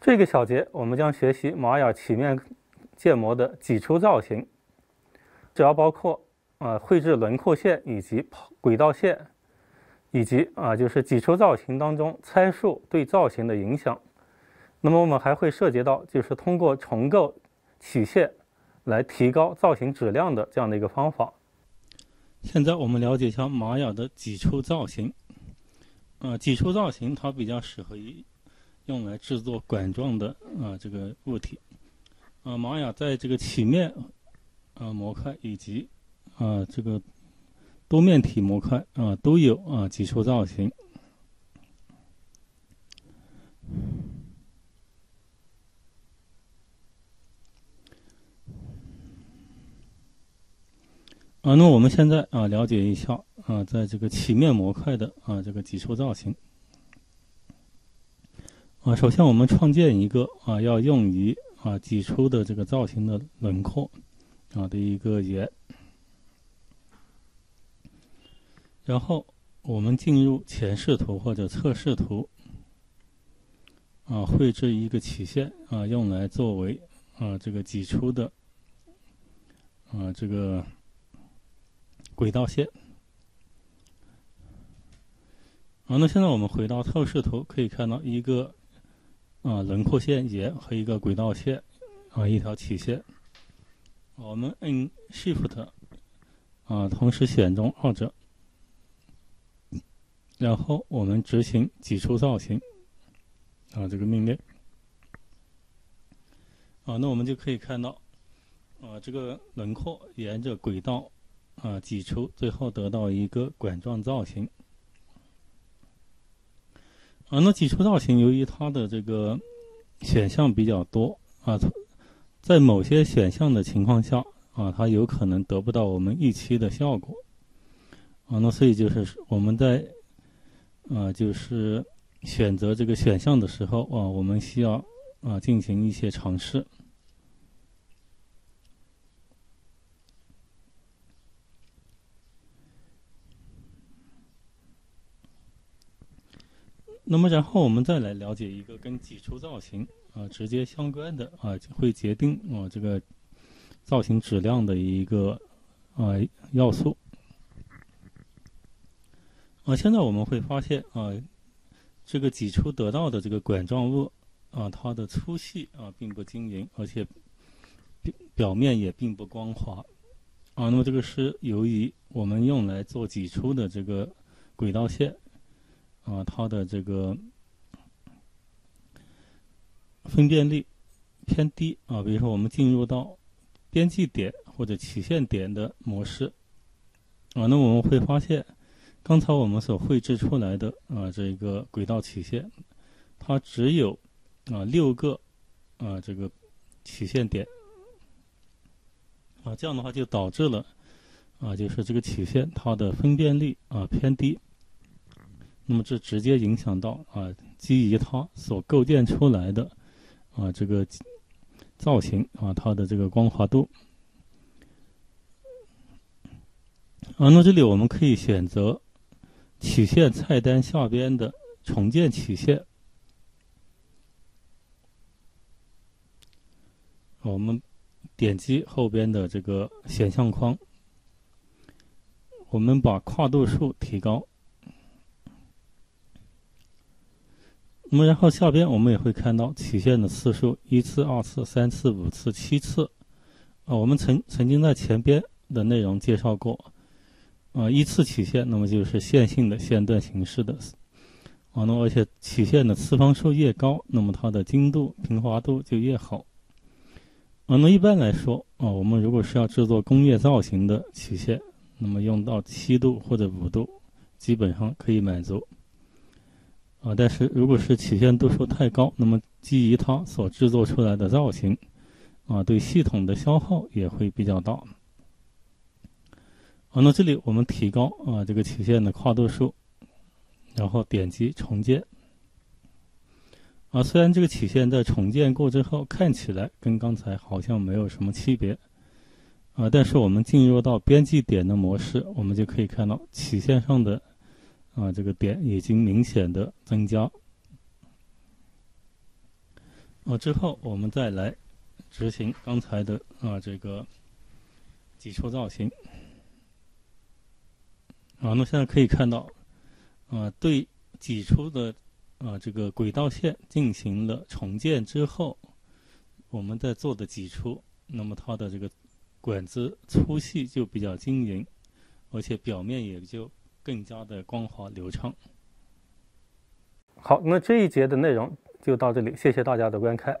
这个小节我们将学习玛雅曲面建模的挤出造型，主要包括啊绘制轮廓线以及轨道线，以及啊就是挤出造型当中参数对造型的影响。那么我们还会涉及到就是通过重构曲线来提高造型质量的这样的一个方法。现在我们了解一下玛雅的挤出造型。呃，挤出造型它比较适合于用来制作管状的啊这个物体。啊，玛雅在这个曲面啊模块以及啊这个多面体模块啊都有啊挤出造型。啊，那我们现在啊了解一下啊，在这个曲面模块的啊这个挤出造型。啊，首先我们创建一个啊要用于啊挤出的这个造型的轮廓啊的一个圆，然后我们进入前视图或者侧视图啊绘制一个曲线啊用来作为啊这个挤出的啊这个。轨道线。好，那现在我们回到透视图，可以看到一个啊轮廓线沿和一个轨道线啊一条曲线。我们按 Shift 啊，同时选中二者，然后我们执行挤出造型啊这个命令。啊，那我们就可以看到啊这个轮廓沿着轨道。啊，挤出最后得到一个管状造型。啊，那挤出造型由于它的这个选项比较多啊，在某些选项的情况下啊，它有可能得不到我们预期的效果。啊，那所以就是我们在啊，就是选择这个选项的时候啊，我们需要啊进行一些尝试。那么，然后我们再来了解一个跟挤出造型啊直接相关的啊，会决定啊这个造型质量的一个啊要素。啊，现在我们会发现啊，这个挤出得到的这个管状物啊，它的粗细啊并不均匀，而且表表面也并不光滑。啊，那么这个是由于我们用来做挤出的这个轨道线。啊，它的这个分辨率偏低啊。比如说，我们进入到边际点或者曲线点的模式啊，那我们会发现，刚才我们所绘制出来的啊这个轨道曲线，它只有啊六个啊这个曲线点啊，这样的话就导致了啊，就是这个曲线它的分辨率啊偏低。那么这直接影响到啊，基于它所构建出来的啊这个造型啊，它的这个光滑度啊。那这里我们可以选择曲线菜单下边的重建曲线。我们点击后边的这个选项框，我们把跨度数提高。那么，然后下边我们也会看到曲线的次数：一次、二次、三次、五次、七次。啊，我们曾曾经在前边的内容介绍过，啊，一次曲线，那么就是线性的线段形式的，啊，那而且曲线的次方数越高，那么它的精度、平滑度就越好。啊，那一般来说，啊，我们如果是要制作工业造型的曲线，那么用到七度或者五度，基本上可以满足。啊，但是如果是曲线度数太高，那么基于它所制作出来的造型，啊，对系统的消耗也会比较大。啊，那这里我们提高啊这个曲线的跨度数，然后点击重建。啊，虽然这个曲线在重建过之后看起来跟刚才好像没有什么区别，啊，但是我们进入到编辑点的模式，我们就可以看到曲线上的。啊，这个点已经明显的增加。啊，之后我们再来执行刚才的啊这个挤出造型。啊，那现在可以看到，啊，对挤出的啊这个轨道线进行了重建之后，我们在做的挤出，那么它的这个管子粗细就比较均匀，而且表面也就更加的光滑流畅。好，那这一节的内容就到这里，谢谢大家的观看。